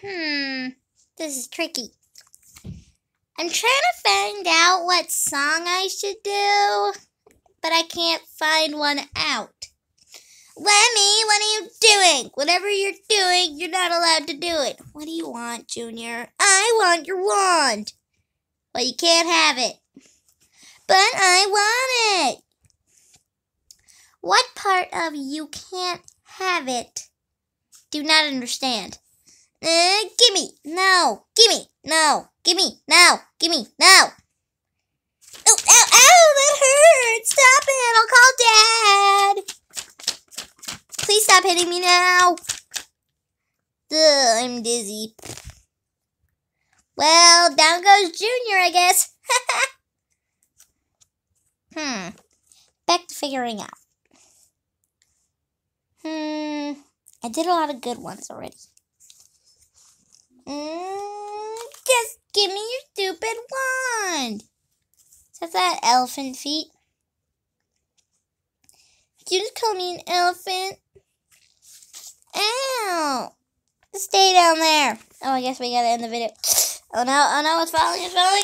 Hmm, this is tricky. I'm trying to find out what song I should do, but I can't find one out. Lemmy, what are you doing? Whatever you're doing, you're not allowed to do it. What do you want, Junior? I want your wand. Well, you can't have it. But I want it. What part of you can't have it? Do not understand. Uh, gimme, now, gimme, now, gimme, now, gimme, now. Oh, ow, ow, that hurts. Stop it. I'll call Dad. Please stop hitting me now. I'm dizzy. Well, down goes Junior, I guess. hmm. Back to figuring out. Hmm. I did a lot of good ones already. Mm, just give me your stupid wand. Is that that elephant feet? You just call me an elephant. Ow! Stay down there. Oh, I guess we gotta end the video. Oh no, oh no, it's falling, it's falling.